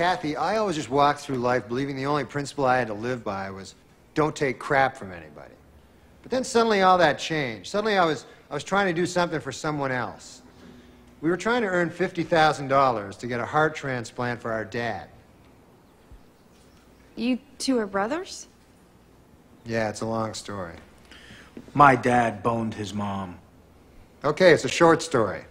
Kathy, I always just walked through life believing the only principle I had to live by was don't take crap from anybody. But then suddenly all that changed. Suddenly I was, I was trying to do something for someone else. We were trying to earn $50,000 to get a heart transplant for our dad. You two are brothers? Yeah, it's a long story. My dad boned his mom. Okay, it's a short story.